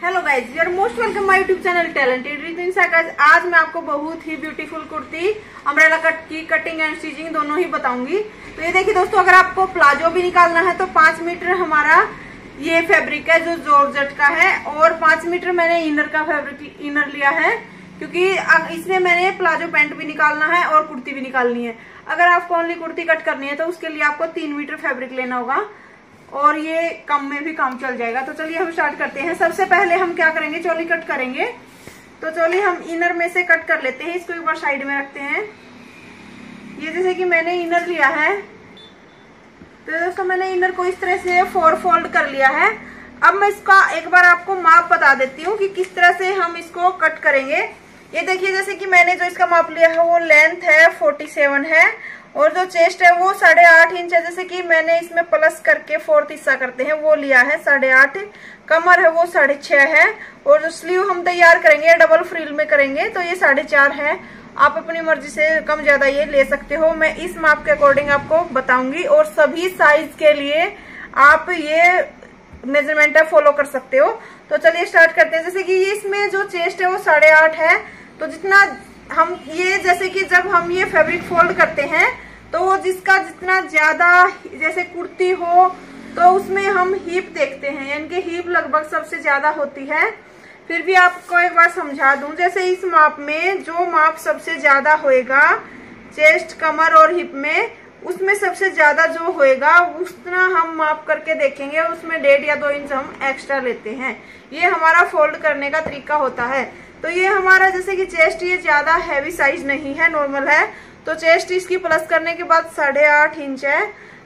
Hello guys your most welcome my YouTube channel talented Ritin guys आज मैं आपको बहुत ही ब्यूटीफुल कुर्ती अम्ब्रेला कट की कटिंग एंड स्टिचिंग दोनों ही बताऊँगी। तो ये देखिए दोस्तों, अगर आपको प्लाजो भी निकालना है तो पाँच मीटर हमारा ये फैब्रिक है जो जॉर्जेट का है और पाँच मीटर मैंने इनर का फैब्रिक इनर लिया है, क्योंकि इसमें मैंने प्लाजो पैंट भी निकालना है और कुर्ती भी निकालनी है। अगर आपको ओनली कुर्ती कट करनी है तो उसके लिए आपको तीन मीटर फैब्रिक लेना होगा। और ये कम में भी काम चल जाएगा। तो चलिए हम स्टार्ट करते हैं। सबसे पहले हम क्या करेंगे? चोली कट करेंगे। तो चोली हम इनर में से कट कर लेते हैं। इसको एक बार साइड में रखते हैं। ये जैसे कि मैंने इनर लिया है। तो दोस्तों, मैंने इनर को इस तरह से फोर फोल्ड कर लिया है। अब मैं इसका एक बार आपको माप बता देती हूँ कि किस तरह से हम इसको कट करेंगे। ये देखिए, जैसे कि मैंने जो इसका माप लिया है, वो लेंथ है फोर्टी सेवन है। और जो चेस्ट है वो साढ़े आठ इंच है, जैसे कि मैंने इसमें प्लस करके फोर्थ हिस्सा करते हैं, वो लिया है, साढ़े आठ। कमर है वो साढ़े छह है, और जो स्लीव हम तैयार करेंगे डबल फ्रिल में करेंगे तो ये साढ़े चार है। आप अपनी मर्ज़ी से कम ज़्यादा ये ले सकते हो। मैं इस माप के अकॉर्डिंग आपको बताऊँगी, और सभी साइज़ के लिए आप ये मेज़रमेंट है फॉलो कर सकते हो। तो चलिए स्टार्ट करते हैं। जैसे कि ये इसमें जो चेस्ट है वो साढ़े आठ है तो जितना हम ये जैसे कि जब हम ये फैब्रिक फोल्ड करते हैं तो वो जिसका जितना ज़्यादा जैसे कुर्ती हो तो उसमें हम हीप देखते हैं। यानी कि हीप लगभग सबसे ज़्यादा होती है। फिर भी आपको एक बार समझा दूँ, जैसे इस माप में जो माप सबसे ज़्यादा होएगा चेस्ट कमर और हिप में, उसमें सबसे ज़्यादा जो होएगा उतना हम माप करके देखेंगे। उसमें डेढ़ या दो इंच हम एक्स्ट्रा लेते हैं। ये हमारा फोल्ड करने का तरीका होता है। तो ये हमारा जैसे कि चेस्ट ये ज़्यादा हैवी साइज़ नहीं है नॉर्मल है। तो चेस्ट इसकी प्लस करने के बाद साढ़े आठ इंच है।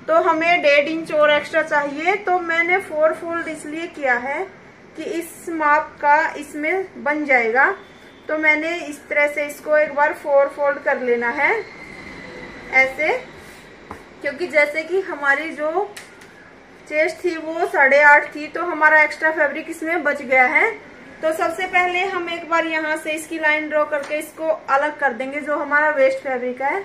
तो हमें डेढ़ इंच और एक्स्ट्रा चाहिए। तो मैंने फोर फोल्ड इसलिए किया है कि इस माप का इसमें बन जाएगा। तो मैंने इस तरह से इसको एक बार फोर फोल्ड कर लेना है। ऐसे, क्योंकि जैसे कि हमारी जो चेस्ट थी वो साढ़े आठ थी तो हमारा एक्स्ट्रा फैब्रिक इसमें बच गया है। तो सबसे पहले हम एक बार यहाँ से इसकी लाइन ड्रॉ करके इसको अलग कर देंगे, जो हमारा वेस्ट फैब्रिक है।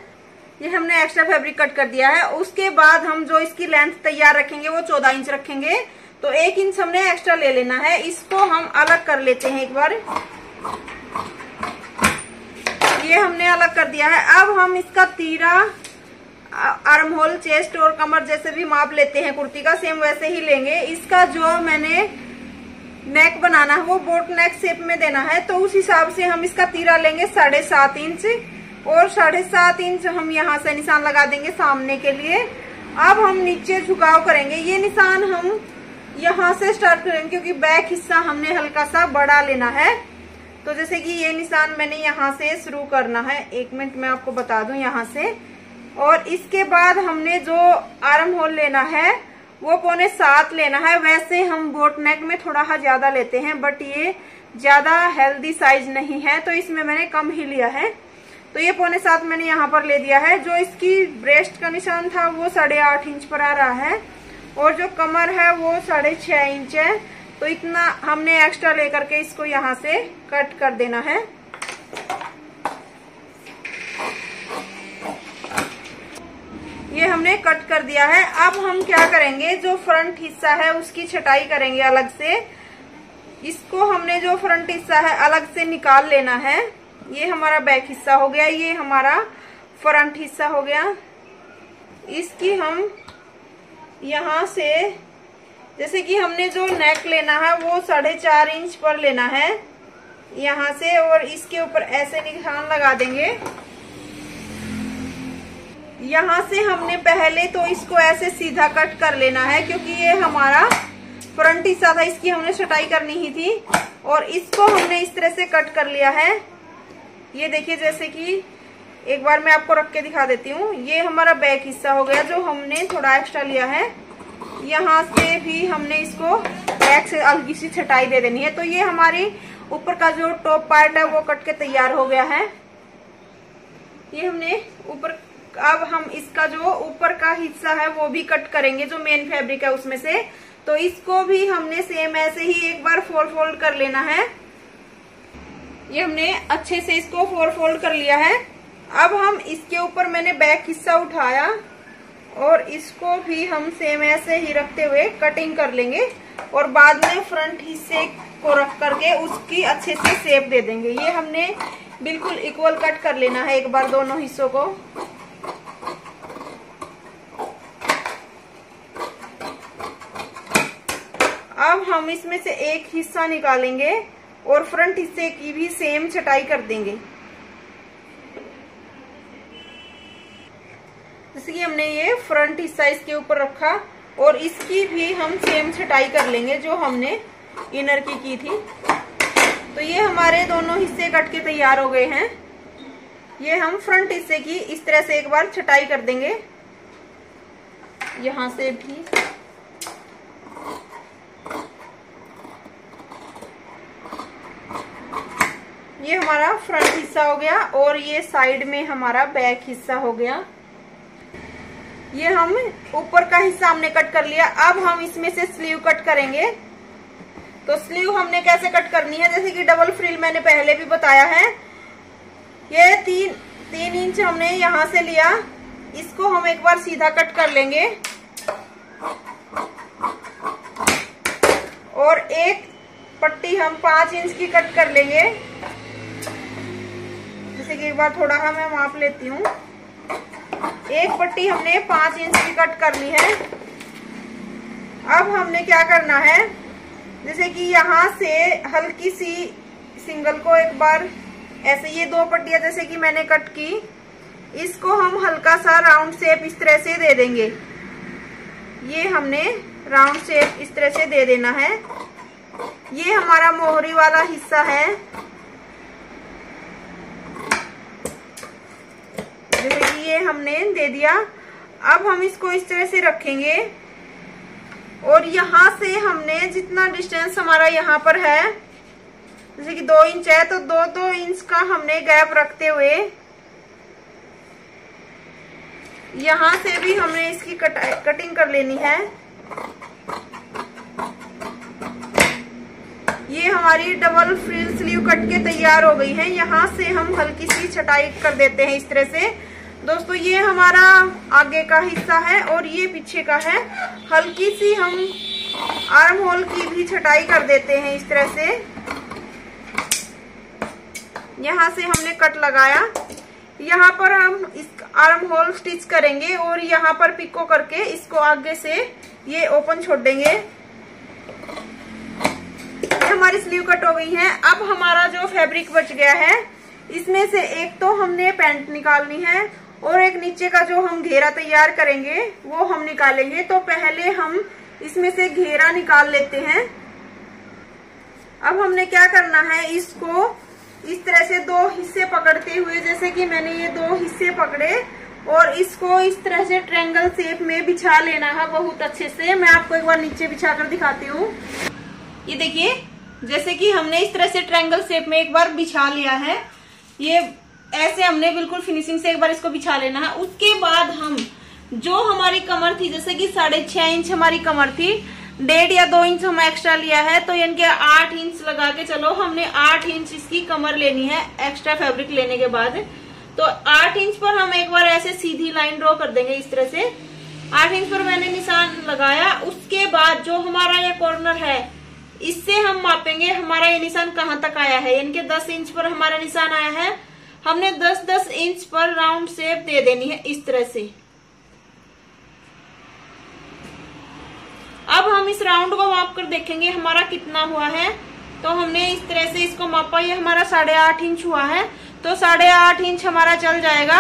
ये हमने एक्स्ट्रा फैब्रिक कट कर दिया है। उसके बाद हम जो इसकी लेंथ तैयार रखेंगे, वो चौदह इंच रखेंगे। तो एक इंच हमने एक्स्ट्रा ले लेना है। इसको हम अलग कर लेते हैं एक बार। ये हमने अलग कर दिया है। अब हम इसका तीरा आर्म होल चेस्ट और कमर जैसे भी माप लेते हैं कुर्ती का सेम वैसे ही लेंगे। इसका जो मैंने नेक बनाना है, वो बोट नेक शेप में देना है तो उस हिसाब से हम इसका तीरा लेंगे साढ़े सात इंच, और साढ़े सात इंच हम यहाँ से निशान लगा देंगे सामने के लिए। अब हम नीचे झुकाव करेंगे, ये निशान हम यहाँ से स्टार्ट करेंगे, क्योंकि बैक हिस्सा हमने हल्का सा बड़ा लेना है। तो जैसे कि ये निशान मैंने यहाँ से शुरू करना है, एक मिनट में आपको बता दूँ यहाँ से। और इसके बाद हमने जो आर्म होल लेना है वो पौने सात लेना है। वैसे हम बोट नेक में थोड़ा सा ज़्यादा लेते हैं बट ये ज़्यादा हेल्दी साइज़ नहीं है तो इसमें मैंने कम ही लिया है। तो ये पौने सात मैंने यहाँ पर ले दिया है। जो इसकी ब्रेस्ट का निशान था, वो साढ़े आठ इंच पर आ रहा है। और जो कमर है, वो साढ़े छह इंच है। तो इतना हमने एक्स्ट्रा लेकर के इसको यहाँ से कट कर देना है। ये हमने कट कर दिया है। अब हम क्या करेंगे? जो फ्रंट हिस्सा है, उसकी छटाई करेंगे अलग से। इसको हमने जो फ्रंट हिस्सा है, अलग से निकाल लेना है। ये हमारा बैक हिस्सा हो गया, ये हमारा फ्रंट हिस्सा हो गया। इसकी हम यहाँ से, जैसे कि हमने जो नेक लेना है, वो साढ़े चार इंच पर लेना है। यहाँ से, और इसके ऊपर ऐसे निशान लगा देंगे। यहाँ से हमने पहले तो इसको ऐसे सीधा कट कर लेना है, क्योंकि ये हमारा फ्रंट हिस्सा था, इसकी हमने छटाई करनी ही थी, और इसको हमने इस तरह से कट कर लिया है। ये देखिए, जैसे कि एक बार मैं आपको रख के दिखा देती हूँ। ये हमारा बैक हिस्सा हो गया, जो हमने थोड़ा एक्स्ट्रा लिया है। यहाँ से भी हमने इसको बैक से हल्की सी छटाई दे देनी है। तो ये हमारी ऊपर का जो टॉप पार्ट है, वो कट के तैयार हो गया है। ये हमने ऊपर अब हम इसका जो ऊपर का हिस्सा है, वो भी कट करेंगे, जो मेन फैब्रिक है उसमें से। तो इसको भी हमने सेम ऐसे ही एक बार फोर फोल्ड कर लेना है। ये हमने अच्छे से इसको फोर फोल्ड कर लिया है। अब हम इसके ऊपर मैंने बैक हिस्सा उठाया और इसको भी हम सेम ऐसे ही रखते हुए कटिंग कर लेंगे और बाद में फ्रंट हिस्से को रख करके उसकी अच्छे से शेप दे देंगे। ये हमने बिल्कुल इक्वल कट कर लेना है एक बार दोनों हिस्सों को अब हम इसमें से एक हिस्सा निकालेंगे और फ्रंट हिस्से की भी सेम छटाई कर देंगे। जैसे कि हमने ये फ्रंट हिस्सा इसके ऊपर रखा और इसकी भी हम सेम छटाई कर लेंगे जो हमने इनर की की थी। तो ये हमारे दोनों हिस्से कट के तैयार हो गए हैं। ये हम फ्रंट हिस्से की इस तरह से एक बार छटाई कर देंगे। यहाँ से भी ये हमारा फ्रंट हिस्सा हो गया और ये साइड में हमारा बैक हिस्सा हो गया। ये हम ऊपर का हिस्सा हमने कट कर लिया। अब हम इसमें से स्लीव कट करेंगे। तो स्लीव हमने कैसे कट करनी है? जैसे कि डबल फ्रिल मैंने पहले भी बताया है। ये तीन तीन इंच हमने यहाँ से लिया। इसको हम एक बार सीधा कट कर लेंगे। और एक पट्टी हम पाँच इंच की कट कर लेंगे। जैसे कि एक बार थोड़ा हाँ मैं माप लेती हूँ। एक पट्टी हमने पाँच इंच की कट कर ली है। अब हमने क्या करना है? जैसे कि यहाँ से हल्की सी सिंगल को एक बार ऐसे ये दो पट्टियाँ जैसे कि मैंने कट की, इसको हम हल्का सा राउंड शेप इस तरह से दे देंगे। ये हमने राउंड शेप इस तरह से दे देना है। ये हमारा मोहरी वाला हिस्सा है। जैसे ये हमने दे दिया। अब हम इसको इस तरह से रखेंगे। और यहाँ से हमने जितना डिस्टेंस हमारा यहाँ पर है जैसे कि दो इंच है तो दो दो इंच का हमने गैप रखते हुए यहाँ से भी हमने इसकी कट, कटिंग कर लेनी है। ये हमारी डबल फ्रिल स्लीव कट के तैयार हो गई है। यहाँ से हम हल्की सी छटाई कर देते हैं इस तरह से। दोस्तों, ये हमारा आगे का हिस्सा है और ये पीछे का है। हल्की सी हम आर्म होल की भी छटाई कर देते हैं इस तरह से। यहाँ से हमने कट लगाया। यहाँ पर हम इस आर्म होल स्टिच करेंगे और यहाँ पर पिको करके इसको आगे से ये ओपन छोड़ देंगे। हमारी स्लीव कट हो गई है। अब हमारा जो फैब्रिक बच गया है, इसमें से एक तो हमने पैंट निकालनी है और एक नीचे का जो हम घेरा तैयार करेंगे, वो हम निकालेंगे। तो पहले हम इसमें से घेरा निकाल लेते हैं। अब हमने क्या करना है, इसको इस तरह से दो हिस्से पकड़ते हुए, जैसे कि मैंने ये दो हिस्से पकड़े, और इसको इस तरह से ट्रेंगल शेप में बिछा लेना है बहुत अच्छे से। मैं आपको एक बार नीचे बिछा कर दिखाती हूँ। ये देखिए जैसे कि हमने इस तरह से ट्रायंगल शेप में एक बार बिछा लिया है। ये ऐसे हमने बिल्कुल फिनिशिंग से एक बार इसको बिछा लेना है। उसके बाद हम जो हमारी कमर थी, जैसे कि साढ़े छह इंच हमारी कमर थी, डेढ़ या दो इंच हम एक्स्ट्रा लिया है तो यानी कि आठ इंच लगा के चलो, हमने आठ इंच इसकी कमर लेनी है एक्स्ट्रा फैब्रिक लेने के बाद। तो आठ इंच पर हम एक बार ऐसे सीधी लाइन ड्रॉ कर देंगे इस तरह से। आठ इंच पर मैंने निशान लगाया। उसके बाद जो हमारा ये कॉर्नर है इससे हम मापेंगे हमारा ये निशान कहाँ तक आया है? यानी कि दस इंच पर हमारा निशान आया है। हमने 10-10 इंच पर राउंड शेप दे देनी है इस तरह से। अब हम इस राउंड को माप कर देखेंगे हमारा कितना हुआ है। तो हमने इस तरह से इसको मापा ये हमारा साढ़े आठ इंच हुआ है। तो साढ़े आठ इंच हमारा चल जाएगा।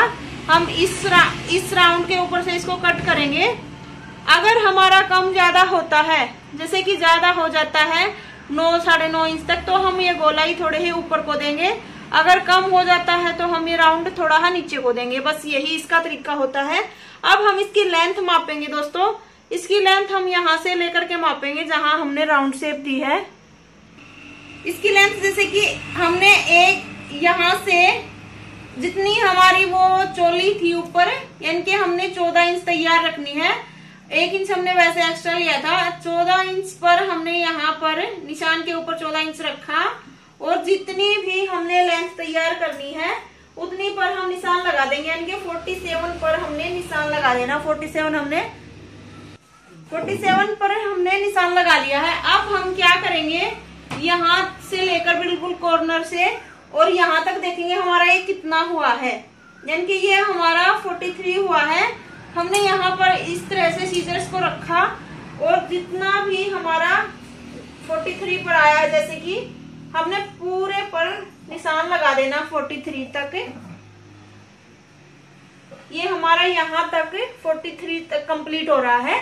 हम इस रा, इस राउंड के ऊपर से इसको कट करेंगे। अगर हमारा कम ज़्यादा होता है, जैसे कि ज़्यादा हो जाता है, नौ, साढ़े नौ इंच तक तो हम ये गोलाई थोड़े ही ऊपर को देंगे। अगर कम हो जाता है तो हम ये राउंड थोड़ा हा नीचे को देंगे। बस यही इसका तरीका होता है। अब हम इसकी लेंथ मापेंगे दोस्तों। इसकी लेंथ हम यहाँ से लेकर के मापेंगे, जहाँ हमने राउंड शेप दी है। इसकी लेंथ जैसे कि हमने एक यहाँ से जितनी हमारी वो चोली थी ऊपर, यानी कि हमने चौदह इंच तैयार रखनी है। एक इंच हमने वैसे एक्स्ट्रा लिया था। चौदह इंच पर हमने यहाँ पर निशान के ऊपर चौदह इंच रखा और जितनी भी हमने लेंथ तैयार करनी है, उतनी पर हम निशान लगा देंगे। यानी कि 47 पर हमने निशान लगा देना। 47 हमने 47 पर हमने निशान लगा लिया है। अब हम क्या करेंगे? यहाँ से लेकर बिल्कुल कॉर्नर से और यहाँ तक देखेंगे हमारा ये कितना हुआ है। यानी कि ये हमारा 43 हुआ है। हमने यहाँ पर इस तरह से सीजर्स को रखा और जितना भी हमारा 43 पर आया, जैसे कि हमने पूरे पर निशान लगा देना 43 तक। ये हमारा यहाँ तक 43 तक कंप्लीट हो रहा है।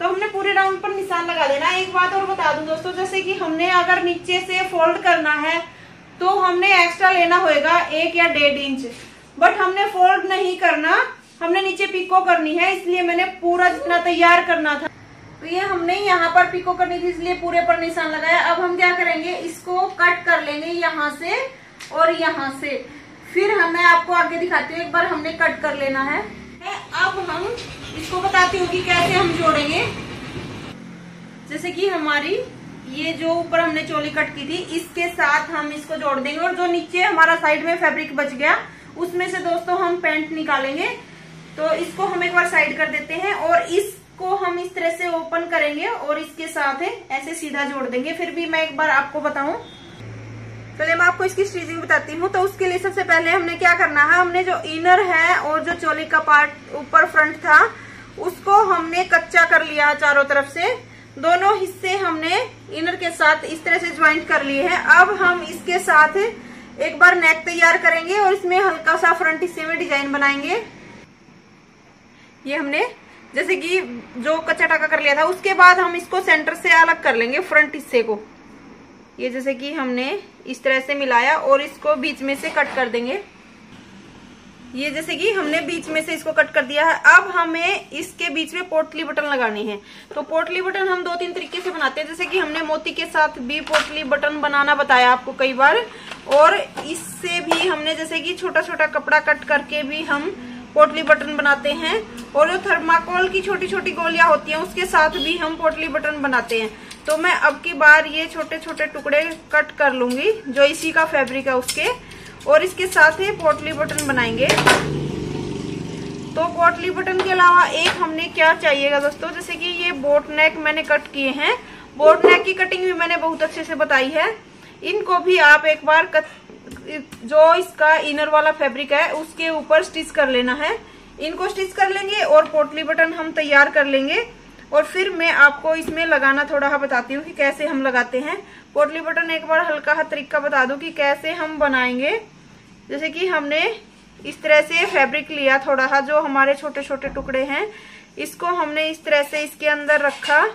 तो हमने पूरे राउंड पर निशान लगा देना। एक बात और बता दूँ दोस्तों, जैसे कि हमने अगर नीचे से फोल्ड करना है तो हमने एक्स्ट्रा लेना होगा एक या डेढ़ इंच बट हमने फोल्ड नहीं करना हमने नीचे पिको करनी है, इसलिए मैंने पूरा जितना तैयार करना था। तो ये हमने यहाँ पर पिको करनी थी, इसलिए पूरे पर निशान लगाया। अब हम क्या करेंगे, इसको कट कर लेंगे यहाँ से और यहाँ से। फिर हमें आपको आगे दिखाती हूँ, एक बार हमने कट कर लेना है। अब हम इसको बताती हूँ कि कैसे हम जोड़ेंगे। जैसे कि हमारी, ये जो ऊपर हमने चोली कट की थी, इसके साथ हम इसको जोड़ देंगे। और जो नीचे हमारा साइड में फैब्रिक बच गया, उसमें से दोस्तों हम पेंट निकालेंगे। तो इसको हम एक बार साइड कर देते हैं और इसको हम इस तरह से ओपन करेंगे और इसके साथ है ऐसे सीधा जोड़ देंगे। फिर भी मैं एक बार आपको बताऊँ। चलिए मैं आपको इसकी स्टिचिंग बताती हूँ। तो उसके लिए सबसे पहले हमने क्या करना है? हमने जो इनर है और जो चोली का पार्ट ऊपर फ्रंट था, उसको हमने कच्चा कर लिया चारों तरफ़ से। दोनों हिस्से हमने इनर के साथ इस तरह से ज्वाइंट कर लिए हैं। अब हम इसके साथ एक बार नेक तैयार करेंगे और इसमें हल्का सा फ्रंट हिस्से में डिज़ाइन बनाएँगे। ये हमने, जैसे कि जो कच्चा टाका कर लिया था, उसके बाद हम इसको सेंटर से अलग कर लेंगे फ्रंट हिस्से को। ये जैसे कि हमने इस तरह से मिलाया और इसको बीच में से कट कर देंगे। ये जैसे कि हमने बीच में से इसको कट कर दिया है। अब हमें इसके बीच में पोटली बटन लगानी है। तो पोटली बटन हम दो तीन तरीके से बनाते हैं। जैसे कि हमने मोती के साथ भी पोटली बटन बनाना बताया आपको कई बार। और इससे भी हमने जैसे कि छोटा छोटा कपड़ा कट करके भी हम पोटली बटन बनाते हैं और जो थर्माकोल की छोटी छोटी गोलियाँ होती हैं, उसके साथ भी हम पोटली बटन बनाते हैं। तो मैं अब की बार ये छोटे छोटे टुकड़े कट कर लूँगी, जो इसी का फैब्रिक है उसके, और इसके साथ ही पोटली बटन बनाएँगे। तो पोटली बटन के अलावा एक हमने क्या चाहिएगा दोस्तों, जैसे कि ये बोट नेक मैंने कट किए हैं। बोट नेक की कटिंग भी मैंने बहुत अच्छे से बताई है। इनको भी आप एक बार जो इसका इनर वाला फैब्रिक है, उसके ऊपर स्टिच कर लेना है। इनको स्टिच कर लेंगे और पोटली बटन हम तैयार कर लेंगे। और फिर मैं आपको इसमें लगाना थोड़ा बताती हूँ कि कैसे हम लगाते हैं। पोटली बटन एक बार हल्का हा तरीका बता दू कि कैसे हम बनाएँगे। जैसे कि हमने इस तरह से फैब्रिक लिया थोड़ा सा, जो हमारे छोटे छोटे टुकड़े हैं। इसको हमने इस तरह से इसके अंदर रखा।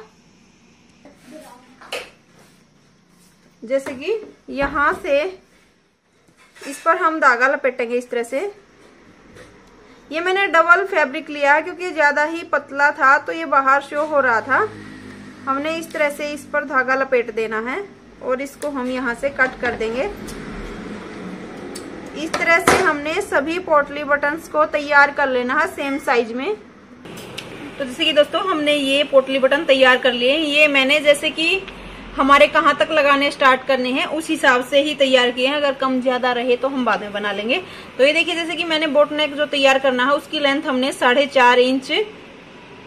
जैसे कि यहाँ से इस पर हम धागा लपेटेंगे इस तरह से। ये मैंने डबल फैब्रिक लिया क्योंकि ज़्यादा ही पतला था तो ये बाहर शो हो रहा था। हमने इस तरह से इस पर धागा लपेट देना है और इसको हम यहाँ से कट कर देंगे। इस तरह से हमने सभी पोटली बटन्स को तैयार कर लेना है सेम साइज़ में। तो जैसे कि दोस्तों, हमने ये पोटली बटन तैयार कर लिए ये मैंने जैसे कि हमारे कहाँ तक लगाने स्टार्ट करने हैं, उस हिसाब से ही तैयार किए हैं। अगर कम ज़्यादा रहे तो हम बाद में बना लेंगे। तो ये देखिए, जैसे कि मैंने बोटनेक जो तैयार करना है, उसकी लेंथ हमने साढ़े चार इंच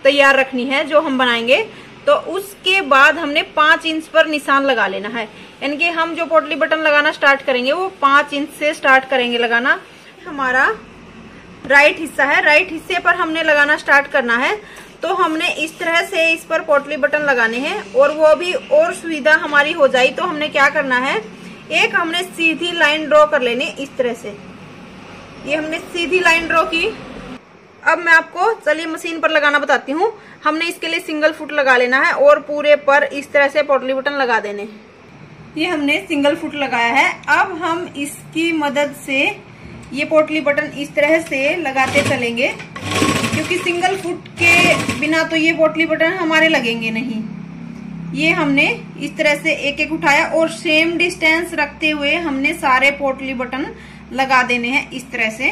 तैयार रखनी है, जो हम बनाएँगे। तो उसके बाद हमने पाँच इंच पर निशान लगा लेना है। यानी कि हम जो पोटली बटन लगाना स्टार्ट करेंगे, वो पाँच इंच से स्टार्ट करेंगे लगाना। हमारा राइट हिस्सा है। राइट हिस्से पर हमने लगाना स्टार्ट करना है। तो हमने इस तरह से इस पर पोटली बटन लगाने हैं और वो भी और सुविधा हमारी हो जाए तो हमने क्या करना है? एक हमने सीधी लाइन ड्रॉ कर लेनी इस तरह से। ये हमने सीधी लाइन ड्रॉ की। अब मैं आपको चलिए मशीन पर लगाना बताती हूँ। हमने इसके लिए सिंगल फुट लगा लेना है और पूरे पर इस तरह से पोटली बटन लगा देने। ये हमने सिंगल फुट लगाया है। अब हम इसकी मदद से ये पोटली बटन इस तरह से लगाते चलेंगे। क्योंकि सिंगल फुट के बिना तो ये पोटली बटन हमारे लगेंगे नहीं। ये हमने इस तरह से एक एक उठाया और सेम डिस्टेंस रखते हुए हमने सारे पोटली बटन लगा देने हैं इस तरह से।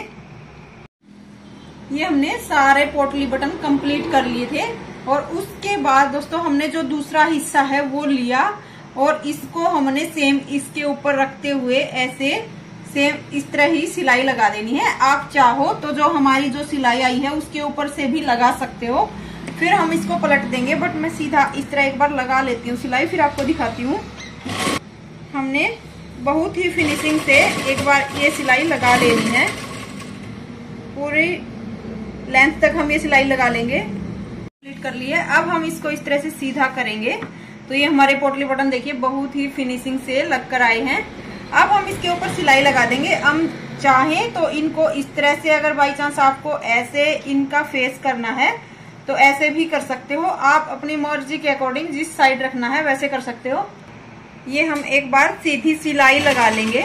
ये हमने सारे पोटली बटन कंप्लीट कर लिए थे और उसके बाद दोस्तों हमने जो दूसरा हिस्सा है वो लिया और इसको हमने सेम इसके ऊपर रखते हुए ऐसे सेम इस तरह ही सिलाई लगा देनी है। आप चाहो तो जो हमारी जो सिलाई आई है, उसके ऊपर से भी लगा सकते हो। फिर हम इसको पलट देंगे बट मैं सीधा इस तरह एक बार लगा लेती हूँ सिलाई। फिर आपको दिखाती हूँ। हमने बहुत ही फिनिशिंग से एक बार ये सिलाई लगा लेनी है। पूरी लेंथ तक हम ये सिलाई लगा लेंगे। कंप्लीट कर लिए अब हम इसको इस तरह से सीधा करेंगे। तो ये हमारे पोटली बटन देखिए, बहुत ही फिनिशिंग से लग कर आए हैं। अब हम इसके ऊपर सिलाई लगा देंगे। हम चाहें तो इनको इस तरह से अगर बाई चांस आपको ऐसे इनका फेस करना है तो ऐसे भी कर सकते हो। आप अपनी मर्ज़ी के अकॉर्डिंग जिस साइड रखना है, वैसे कर सकते हो। ये हम एक बार सीधी सिलाई लगा लेंगे।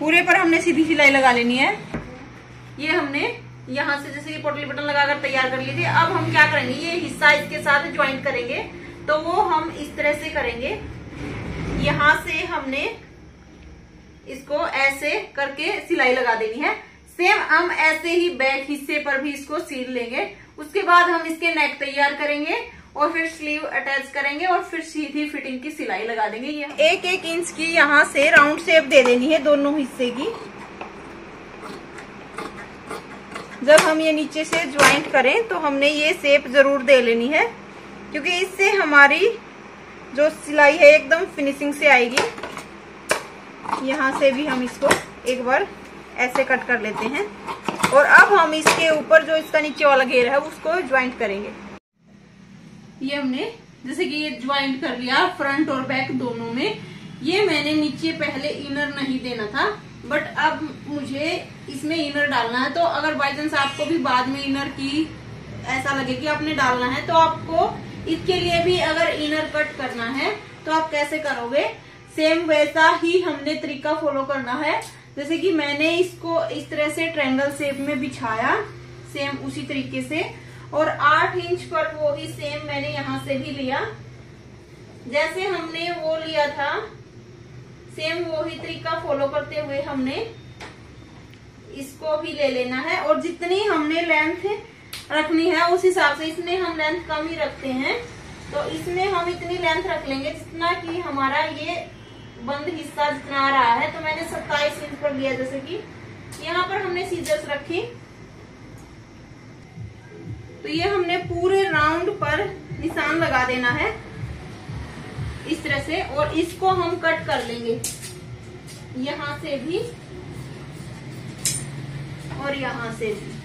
पूरे पर हमने सीधी सिलाई लगा लेनी है। ये हमने यहाँ से जैसे ये पोटली बटन लगाकर तैयार कर ली थी अब हम क्या करेंगे? ये हिस्सा इसके साथ ज्वाइंट करेंगे। तो वो हम इस तरह से करेंगे। यहाँ से हमने इसको ऐसे करके सिलाई लगा देनी है। सेम हम ऐसे ही बैक हिस्से पर भी इसको सील लेंगे। उसके बाद हम इसके नेक तैयार करेंगे और फिर स्लीव अटैच करेंगे और फिर सीधी फिटिंग की सिलाई लगा देंगे। ये एक एक इंच की यहाँ से राउंड शेप दे देनी है दोनों हिस्से की। जब हम ये नीचे से ज्वाइंट करें तो हमने ये शेप ज़रूर दे लेनी है। क्योंकि इससे हमारी जो सिलाई है एकदम फिनिशिंग से आएगी। यहाँ से भी हम इसको एक बार ऐसे कट कर लेते हैं। और अब हम इसके ऊपर जो इसका नीचे वाला घेर है, उसको ज्वाइंट करेंगे। ये हमने, जैसे कि ये ज्वाइंट कर लिया फ्रंट और बैक दोनों में। ये मैंने नीचे पहले इनर नहीं देना था बट अब मुझे इसमें इनर डालना है। तो अगर बाई चांस आपको भी बाद में इनर की ऐसा लगे कि आपने डालना है तो आपको इसके लिए भी अगर इनर कट करना है तो आप कैसे करोगे? सेम वैसा ही हमने तरीका फॉलो करना है। जैसे कि मैंने इसको इस तरह से ट्रेंगल शेप में बिछाया सेम उसी तरीके से। और आठ इंच पर वो ही सेम मैंने यहाँ से भी लिया। जैसे हमने वो लिया था सेम वो ही तरीका फॉलो करते हुए हमने इसको भी ले लेना है। और जितनी हमने लेंथ रखनी है, उस हिसाब से इसमें हम लेंथ कम ही रखते हैं। तो इसमें हम इतनी लेंथ रख लेंगे जितना कि हमारा ये बंद हिस्सा जितना रहा है। तो मैंने सत्ताईस इंच पर लिया जैसे कि यहाँ पर हमने सीजर्स रखी। तो ये हमने पूरे राउंड पर निशान लगा देना है इस तरह से, और इसको हम कट कर लेंगे। यहाँ से भी और यहाँ से भी।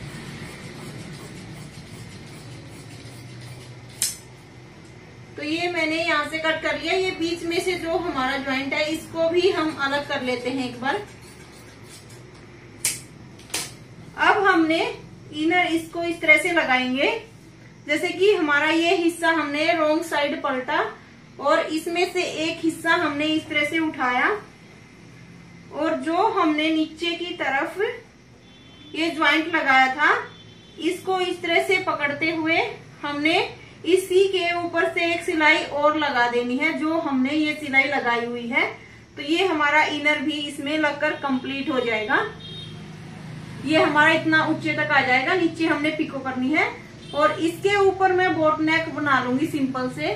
तो ये मैंने यहाँ से कट कर लिया। ये बीच में से जो हमारा ज्वाइंट है, इसको भी हम अलग कर लेते हैं एक बार। अब हमने इनर इसको इस तरह से लगाएँगे। जैसे कि हमारा ये हिस्सा हमने रोंग साइड पलटा और इसमें से एक हिस्सा हमने इस तरह से उठाया। और जो हमने नीचे की तरफ़ ये ज्वाइंट लगाया था, इसको इस तरह से पकड़ते हुए हमने इसी के ऊपर से एक सिलाई और लगा देनी है, जो हमने ये सिलाई लगाई हुई है। तो ये हमारा इनर भी इसमें लगकर कंप्लीट हो जाएगा। ये हमारा इतना ऊँचे तक आ जाएगा, नीचे हमने पिको करनी है। और इसके ऊपर मैं बोट नेक बना लूँगी सिंपल से।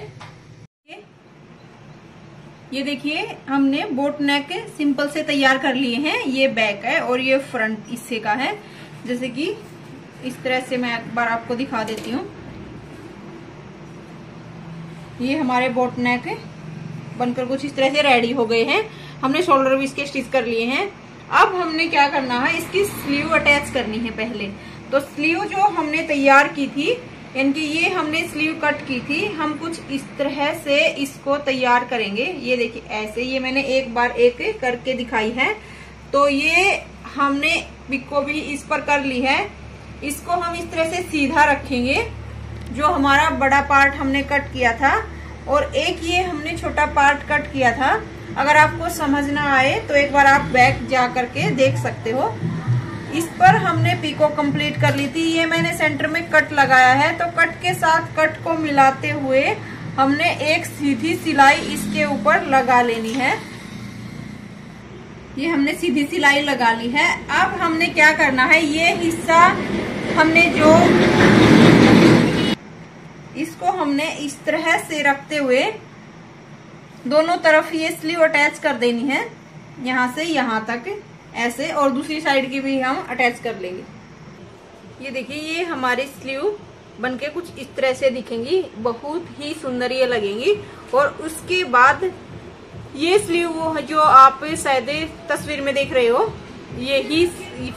ये देखिए, हमने बोट नेक सिंपल से तैयार कर लिए हैं। ये बैक है और ये फ्रंट हिस्से का है। जैसे कि इस तरह से मैं एक बार आपको दिखा देती हूँ। ये हमारे बोट नेक बनकर कुछ इस तरह से रेडी हो गए हैं। हमने शोल्डर भी इसके स्टिच कर लिए हैं। अब हमने क्या करना है? इसकी स्लीव अटैच करनी है पहले। तो स्लीव जो हमने तैयार की थी, यानी कि ये हमने स्लीव कट की थी, हम कुछ इस तरह से इसको तैयार करेंगे। ये देखिए, ऐसे ये मैंने एक बार एक करके दिखाई है। तो ये हमने पिको भी इस पर कर ली है। इसको हम इस तरह से सीधा रखेंगे। जो हमारा बड़ा पार्ट हमने कट किया था। और एक ये हमने छोटा पार्ट कट किया था। अगर आपको समझ ना आए तो एक बार आप बैक जा करके देख सकते हो। इस पर हमने पीको कंप्लीट कर ली थी। ये मैंने सेंटर में कट लगाया है। तो कट के साथ कट को मिलाते हुए हमने एक सीधी सिलाई इसके ऊपर लगा लेनी है। ये हमने सीधी सिलाई लगा ली है। अब हमने क्या करना है? ये हिस्सा हमने जो इसको हमने इस तरह से रखते हुए दोनों तरफ़ ये स्लीव अटैच कर देनी है। यहाँ से यहाँ तक, ऐसे, और दूसरी साइड की भी हम अटैच कर लेंगे। ये देखिए, ये हमारी स्लीव बनके कुछ इस तरह से दिखेंगी, बहुत ही सुंदर ये लगेंगी। और उसके बाद ये स्लीव वो जो आप शायद तस्वीर में देख रहे हो यही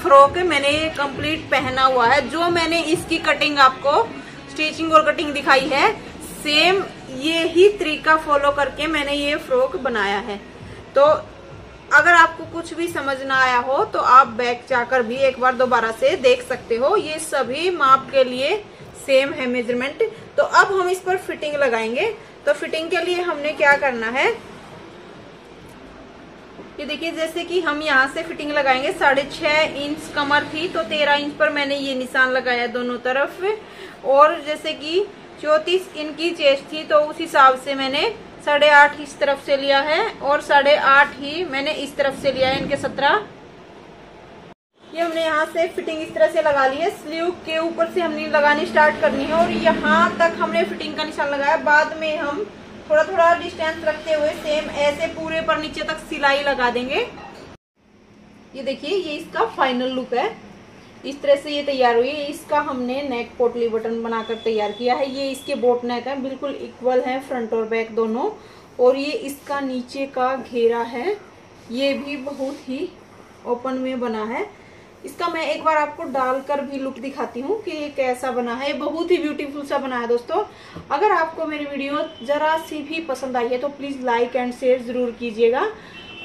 फ्रॉक मैंने कंप्लीट पहना हुआ है। जो मैंने इसकी कटिंग आपको स्टिचिंग और कटिंग दिखाई है। सेम ये ही तरीका फॉलो करके मैंने ये फ्रॉक बनाया है। तो अगर आपको कुछ भी समझ ना आया हो तो आप बैक जाकर भी एक बार दोबारा से देख सकते हो। ये सभी माप के लिए सेम है मेज़रमेंट तो अब हम इस पर फिटिंग लगाएँगे। तो फिटिंग के लिए हमने क्या करना है? ये देखिए, जैसे कि हम यहाँ से फिटिंग लगाएँगे, साढ़े छह इंच कमर थी तो तेरह इंच पर मैंने ये निशान लगाया दोनों तरफ़। और जैसे कि चौतीस इनकी चेस्ट थी तो उस हिसाब से मैंने साढ़े आठ इस तरफ़ से लिया है और साढ़े आठ ही मैंने इस तरफ़ से लिया है इनके सत्रह। ये हमने यहाँ से फिटिंग इस तरह से लगा ली है। स्लीव के ऊपर से हमने लगानी स्टार्ट करनी है और यहाँ तक हमने फिटिंग का निशान लगाया। बाद में हम थोड़ा थोड़ा डिस्टेंस रखते हुए सेम ऐसे पूरे पर नीचे तक सिलाई लगा देंगे। ये देखिए, ये इसका फाइनल लुक है। इस तरह से ये तैयार हुई है। इसका हमने नेक पोटली बटन बनाकर तैयार किया है। ये इसके बोट नेक है, बिल्कुल इक्वल है फ्रंट और बैक दोनों। और ये इसका नीचे का घेरा है। ये भी बहुत ही ओपन में बना है। इसका मैं एक बार आपको डालकर भी लुक दिखाती हूँ कि ये कैसा बना है। बहुत ही ब्यूटीफुल सा बना है दोस्तों। अगर आपको मेरी वीडियो जरा सी भी पसंद आई है तो प्लीज़ लाइक एंड शेयर ज़रूर कीजिएगा।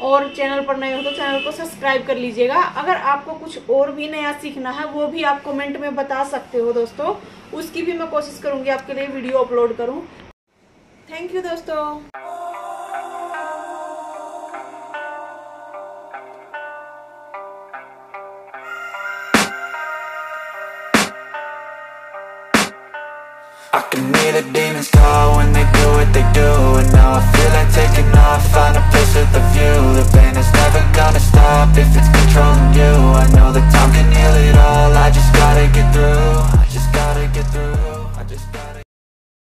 और चैनल पर नए हो तो चैनल को सब्सक्राइब कर लीजिएगा। अगर आपको कुछ और भी नया सीखना है वो भी आप कमेंट में बता सकते हो दोस्तों। उसकी भी मैं कोशिश करूँगी आपके लिए वीडियो अपलोड करूँ। थैंक यू दोस्तों। I can hear the demons call when they do what they do And now I feel like taking off, find a place close to the view. The pain is never gonna stop if it's controlling you. I know that time can heal it all, I just gotta get through.